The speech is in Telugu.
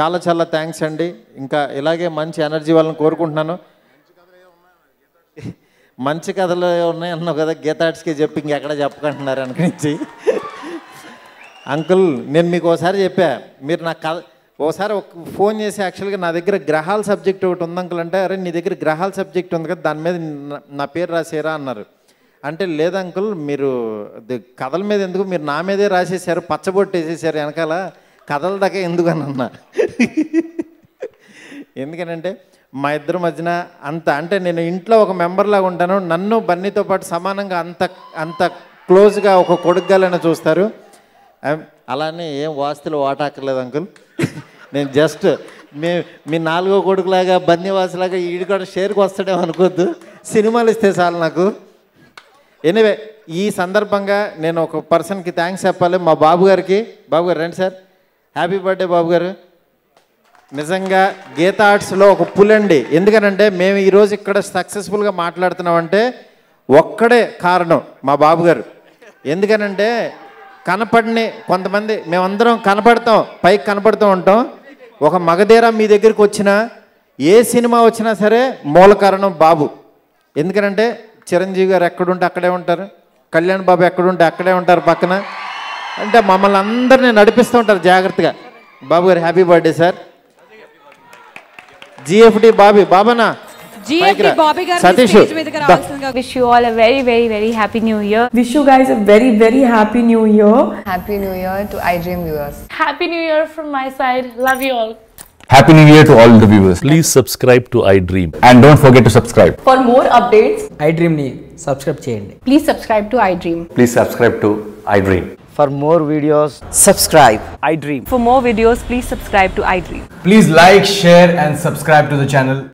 చాలా చాలా థ్యాంక్స్ అండి. ఇంకా ఇలాగే మంచి ఎనర్జీ వాళ్ళని కోరుకుంటున్నాను. మంచి కథలు ఉన్నాయి అన్నావు కదా గీతాట్స్కి చెప్పి ఇంకెక్కడ చెప్పుకుంటున్నారు అనుకునించి అంకుల్ నేను మీకు ఒకసారి చెప్పా మీరు నాకు కథ ఓసారి ఒక ఫోన్ చేసి యాక్చువల్గా నా దగ్గర గ్రహాల సబ్జెక్ట్ ఒకటి ఉంది అంకుల్ అంటే అరే నీ దగ్గర గ్రహాల సబ్జెక్ట్ ఉంది కదా దాని మీద నా- నా పేరు రాసేరా అన్నారు. అంటే లేదు అంకుల్ మీరు కథల మీద ఎందుకు మీరు నా మీదే రాసేసారు పచ్చబొట్టు వేసేసారు వెనకాల కథల దాకా ఎందుకు అని అన్నా. ఎందుకనంటే మా ఇద్దరి మధ్యన అంత అంటే నేను ఇంట్లో ఒక మెంబర్లాగా ఉంటాను నన్ను బన్నీతో పాటు సమానంగా అంత అంత క్లోజ్గా ఒక కొడుగ్గాలని చూస్తారు. అలానే ఏం వాస్తులు వాటాక్కర్లేదు అంకుల్. నేను జస్ట్ మీ మీ నాలుగో కొడుకులాగా బన్నీవాసులాగా ఈడు కూడా షేర్కి వస్తాడేమో అనుకోవద్దు సినిమాలు ఇస్తే చాలు నాకు. ఎనివే ఈ సందర్భంగా నేను ఒక పర్సన్కి థ్యాంక్స్ చెప్పాలి. మా బాబు గారికి బాబు గారు రండి సార్. హ్యాపీ బర్త్డే బాబు గారు నిజంగా గీత ఆర్ట్స్లో ఒక పులండి. ఎందుకనంటే మేము ఈరోజు ఇక్కడ సక్సెస్ఫుల్గా మాట్లాడుతున్నామంటే ఒక్కడే కారణం మా బాబు గారు ఎందుకనంటే కనపడిని కొంతమంది మేమందరం కనపడతాం పైకి కనపడుతూ ఉంటాం. ఒక మగధీరా మీ దగ్గరికి వచ్చినా ఏ సినిమా వచ్చినా సరే మూల కారణం బాబు. ఎందుకనంటే చిరంజీవి గారు ఎక్కడుంటే అక్కడే ఉంటారు కళ్యాణ్ బాబు ఎక్కడుంటే అక్కడే ఉంటారు పక్కన అంటే మమ్మల్ని అందరినీ నడిపిస్తూ ఉంటారు జాగ్రత్తగా బాబు గారు happy birthday sir GFD Bobby బాబానా జిఎఫ్డి Bobby గారు సతీష్ స్టేజ్ మీదకి రావాల్సిందిగా Wish you all a very, very, very happy new year. Wish you guys a very, very happy new year. Happy New Year to iDream viewers. Happy new year from my side. Love you all. Happy New Year to all the viewers. Please subscribe to iDream. And don't forget to subscribe. For more updates, ఐ డ్రీమ్ని సబ్స్క్రైబ్ చేయండి Please subscribe to iDream. Please subscribe to iDream. For more videos subscribe iDream For more videos, please subscribe to iDream. Please like, share, and subscribe to the channel.